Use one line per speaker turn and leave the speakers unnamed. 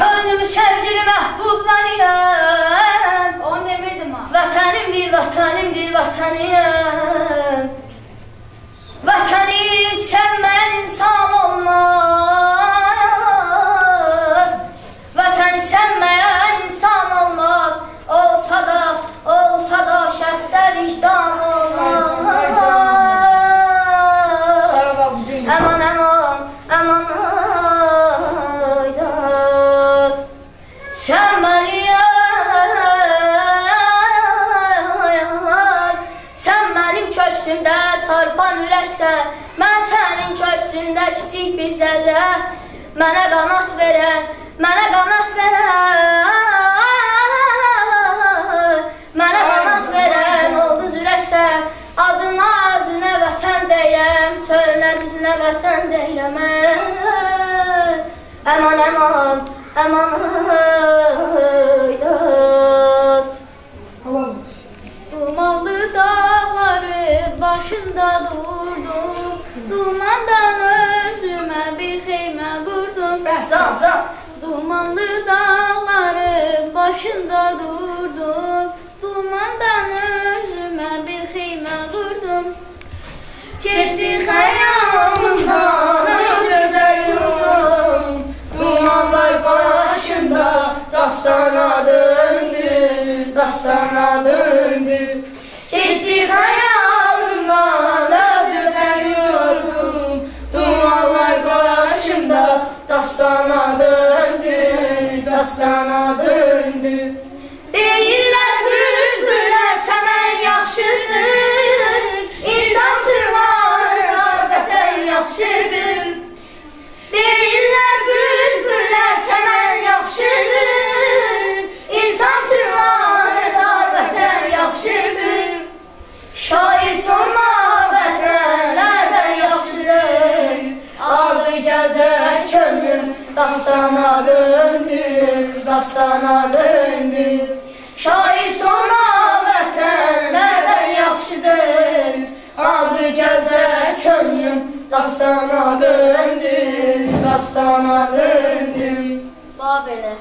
Kanım sevgili mehbub beni
ya On demirdim ha.
Vatanimdir vatanimdir vatanı ya benim köksümdə çarpan ürəksən Mən sənin köksündə kiçik bir zərrə. Mənə qanat verən, mənə qanat verən Mənə qanat verən olduz ürəksən Adına özünə vətən deyirəm Çöllər üzünə vətən deyirəm. Əman, əman, əman aydat.
Dumanlı dağları başında durdum Dumandan özüme bir xeymə qurdum
Can, can.
Dumanlı dağları başında durdum Dumandan özüme bir xeymə qurdum
Keçdi xəyalımdan öz gözəl yolum Dumanlar başında dastana döndü, dastana döndü. Keçdi xəyalımdan dastana döndü, dastana döndü dastana döndü, dastana döndü. Şair sorma vətənlərdən yaxşıdır. Adı gəlcək könlüm dastana döndü, dastana döndü.
Bax belə